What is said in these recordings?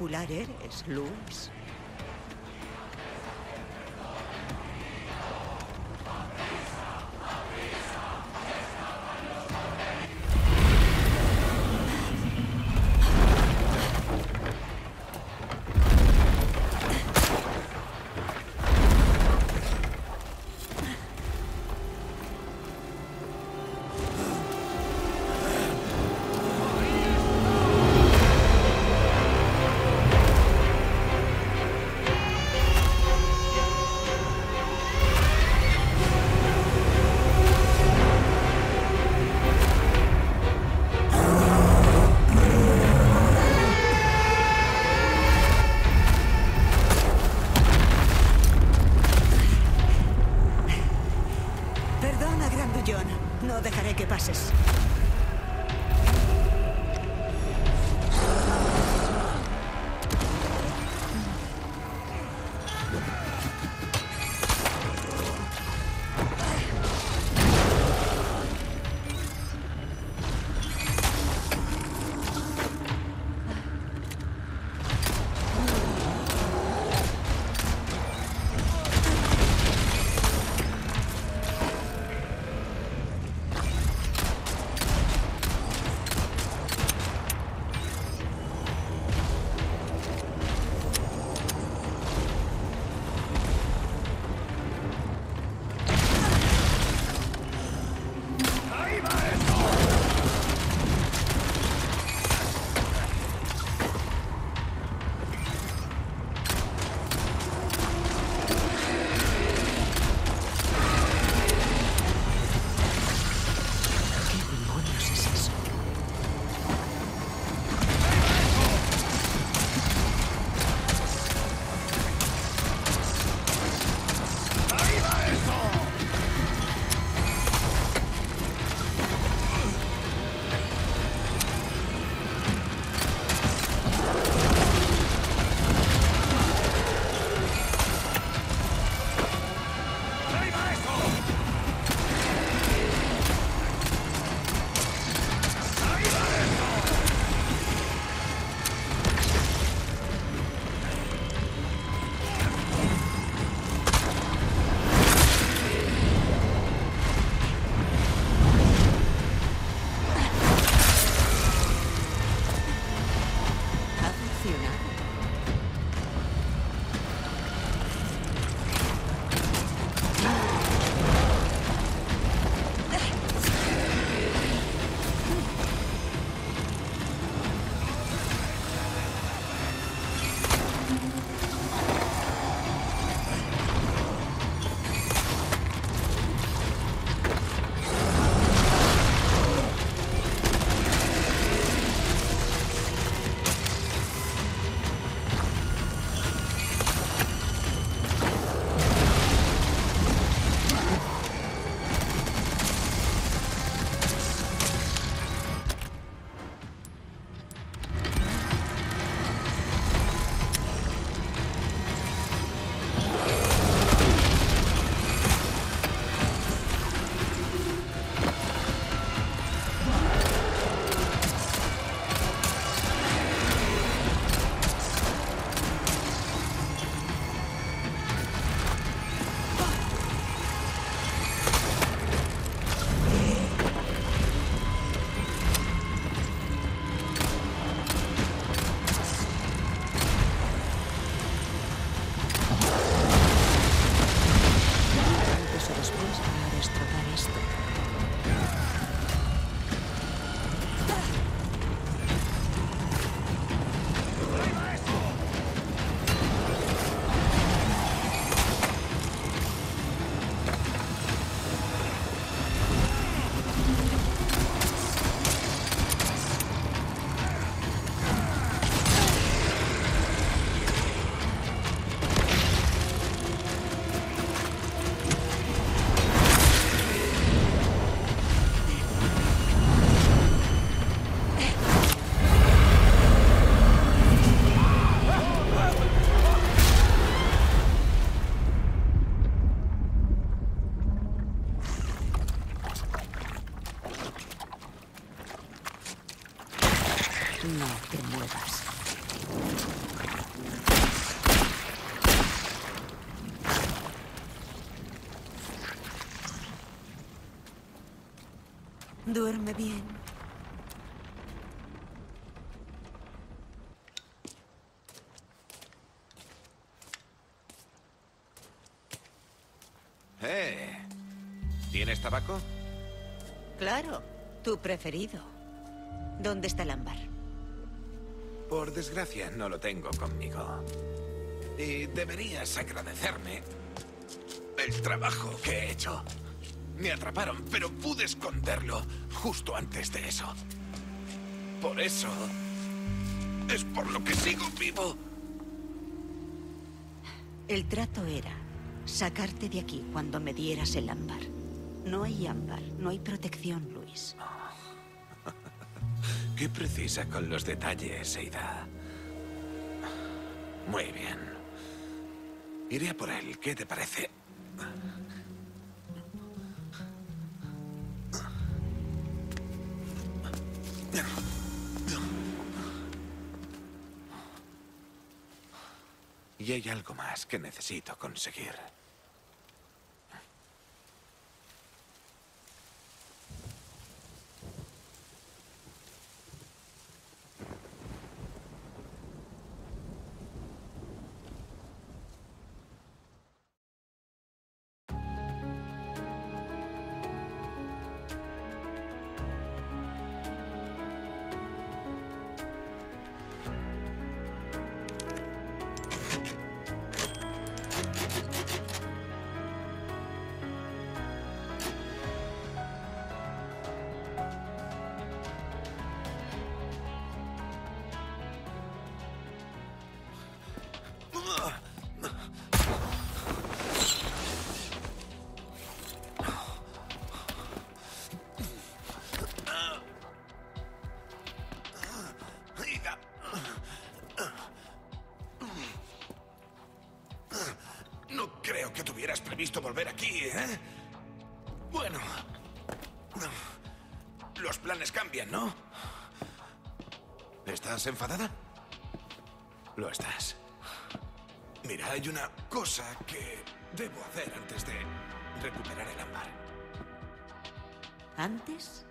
popular eres, Luis. Duerme bien. Eh, ¿tienes tabaco? Claro, tu preferido. ¿Dónde está el ámbar? Por desgracia, no lo tengo conmigo. Y deberías agradecerme el trabajo que he hecho. Me atraparon, pero pude esconderlo justo antes de eso. Por eso... Es por lo que sigo vivo. El trato era sacarte de aquí cuando me dieras el ámbar. No hay ámbar, no hay protección, Luis. Qué precisa con los detalles, Eida. Muy bien. Iré a por él. ¿Qué te parece? Y hay algo más que necesito conseguir. Previsto volver aquí, ¿eh? Bueno. Los planes cambian, ¿no? ¿Estás enfadada? Lo estás. Mira, hay una cosa que debo hacer antes de recuperar el ámbar. ¿Antes?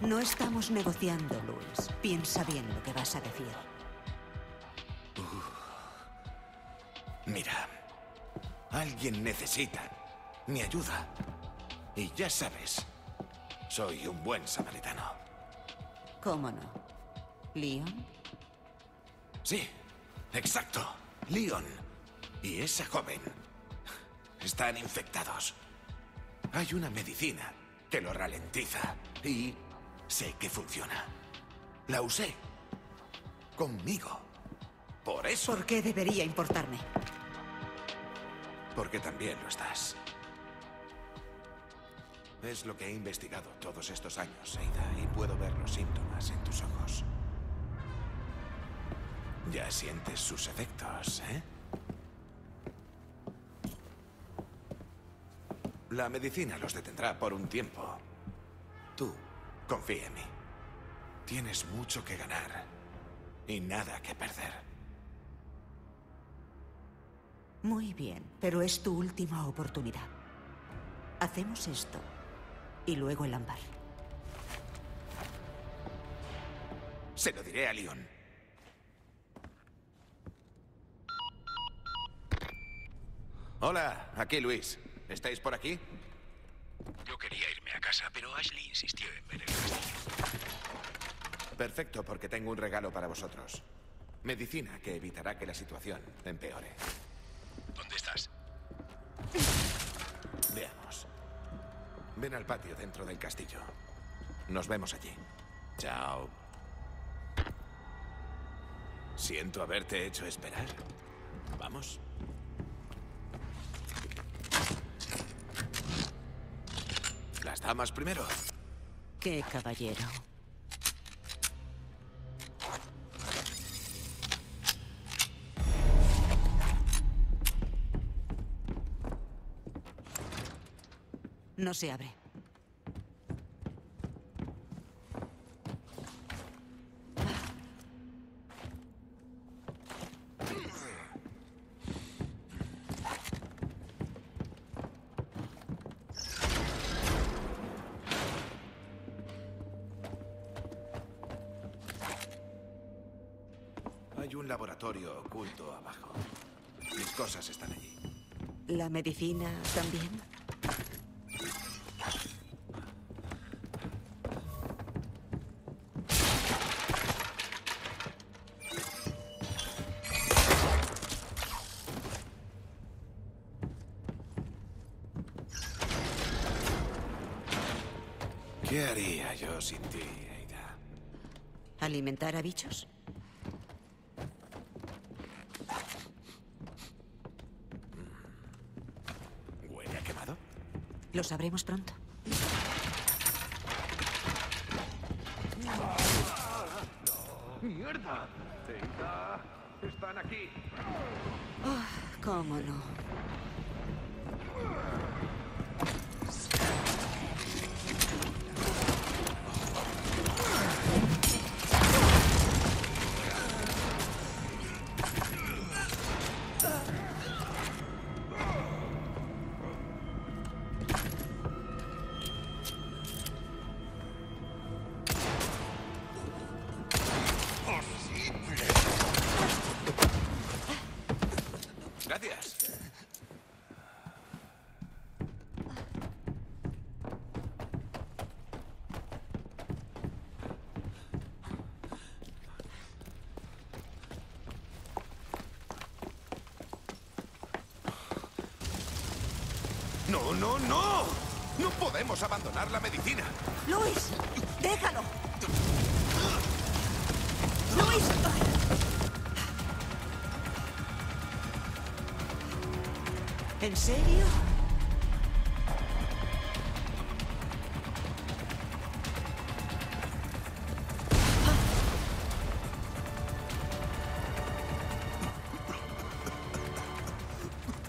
No estamos negociando, Luis. Piensa bien lo que vas a decir. Mira, alguien necesita mi ayuda. Y ya sabes, soy un buen samaritano. ¿Cómo no? ¿Leon? Sí, exacto. Leon y esa joven están infectados. Hay una medicina que lo ralentiza y sé que funciona. La usé conmigo. Por eso, ¿Por qué debería importarme? Porque también lo estás. Es lo que he investigado todos estos años, Eida, y puedo ver los síntomas en tus ojos. Ya sientes sus efectos, ¿eh? La medicina los detendrá por un tiempo. Tú, confía en mí. Tienes mucho que ganar y nada que perder. Muy bien, pero es tu última oportunidad. Hacemos esto y luego el ámbar. Se lo diré a Leon. Hola, aquí Luis. ¿Estáis por aquí? Yo quería irme a casa, pero Ashley insistió en ver el castillo. Perfecto, porque tengo un regalo para vosotros. Medicina que evitará que la situación empeore. Ven al patio dentro del castillo. Nos vemos allí. Chao. Siento haberte hecho esperar. Vamos. Las damas primero. ¡Qué caballero! No se abre. Hay un laboratorio oculto abajo. Mis cosas están allí. ¿La medicina también? ¿Alimentar a bichos? ¿Huele a quemado? Lo sabremos pronto. ¡Mierda! Ada, están aquí. ¿Cómo no? No, no, no. No podemos abandonar la medicina. ¡Luis! ¡Déjalo! ¡Luis! ¿En serio?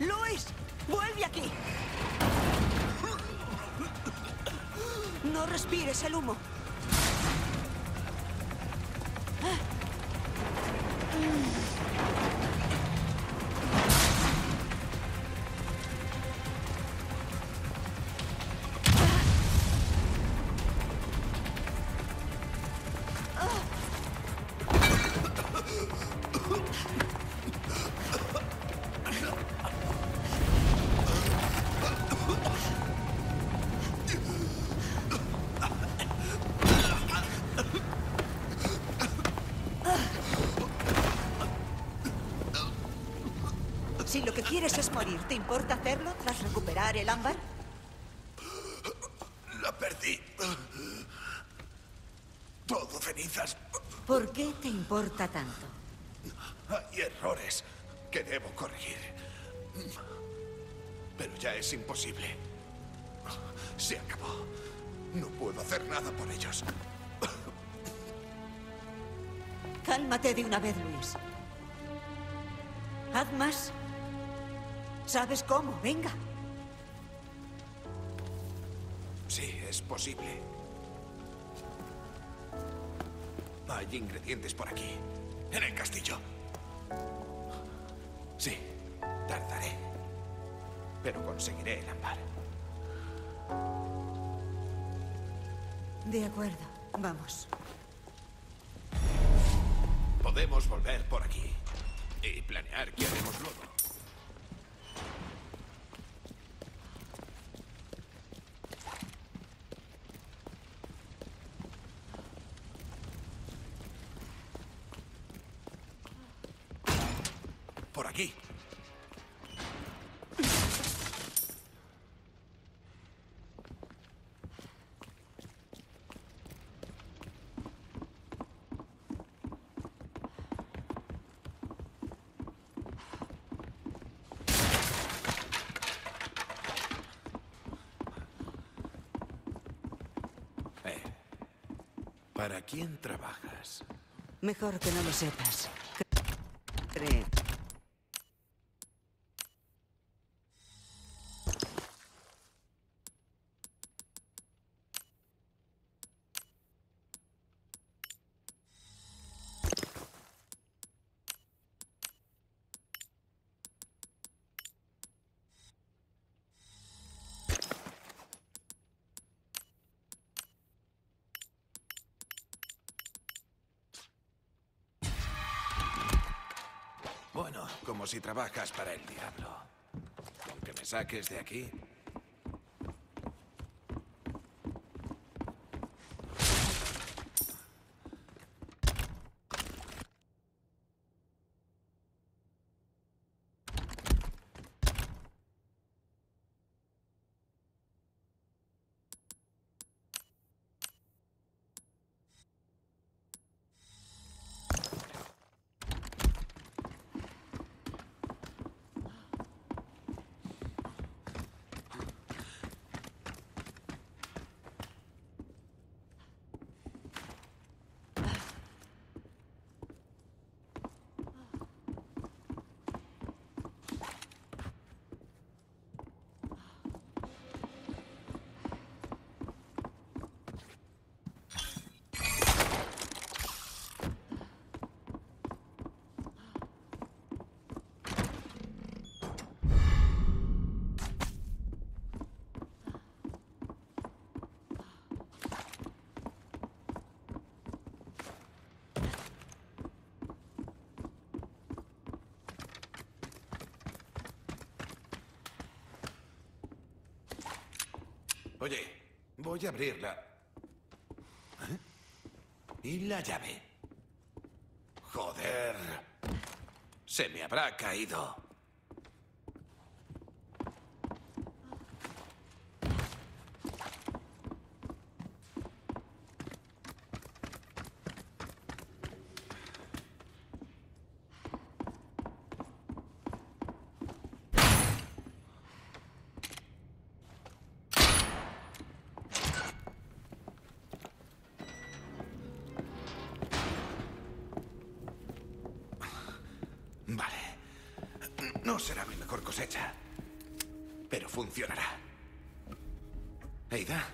¡Luis! ¡Vuelve aquí! No respires el humo. Si lo que quieres es morir, ¿te importa hacerlo tras recuperar el ámbar? La perdí. Todo cenizas. ¿Por qué te importa tanto? Hay errores que debo corregir. Pero ya es imposible. Se acabó. No puedo hacer nada por ellos. Cálmate de una vez, Luis. Haz más. ¿Sabes cómo? Venga. Sí, es posible. Hay ingredientes por aquí, en el castillo. Sí, tardaré. Pero conseguiré el ámbar. De acuerdo, vamos. Podemos volver por aquí y planear qué haremos luego. Por aquí. Eh, ¿Para quién trabajas? Mejor que no lo sepas. Como si trabajas para el diablo. Aunque me saques de aquí, Oye, voy a abrirla. ¿Eh? ¿Y la llave? Joder. Se me habrá caído. No será mi mejor cosecha. Pero funcionará. Eida,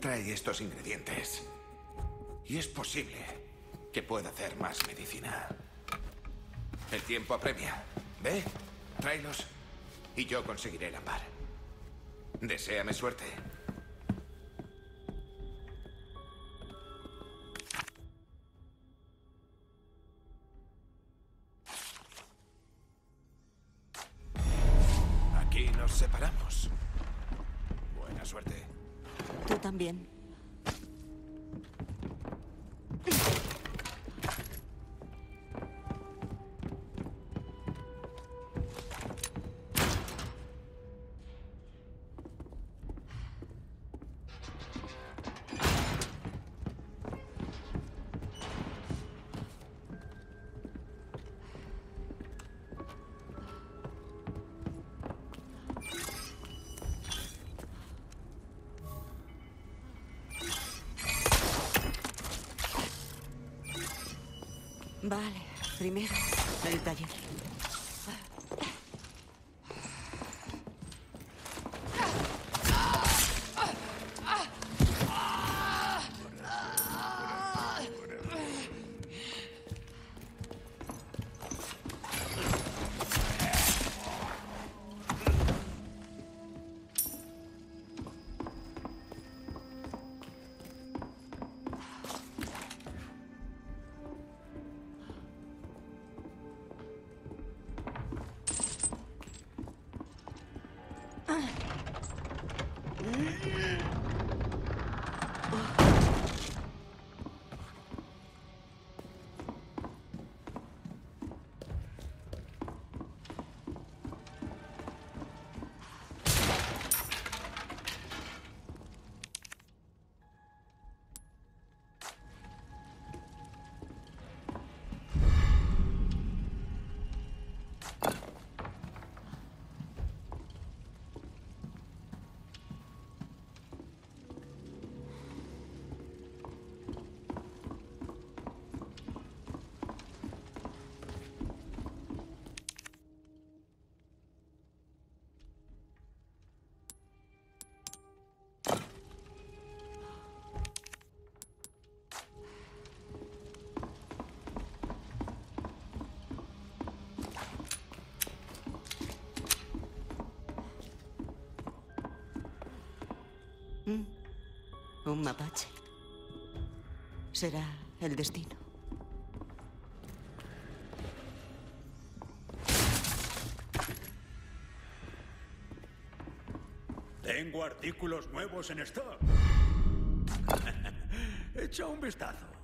trae estos ingredientes. Y es posible que pueda hacer más medicina. El tiempo apremia. ¿Ve? Tráelos y yo conseguiré el ámbar. Deséame suerte. Tú Vale, primero el taller. Un mapache. Será el destino. Tengo artículos nuevos en stock. Echa un vistazo.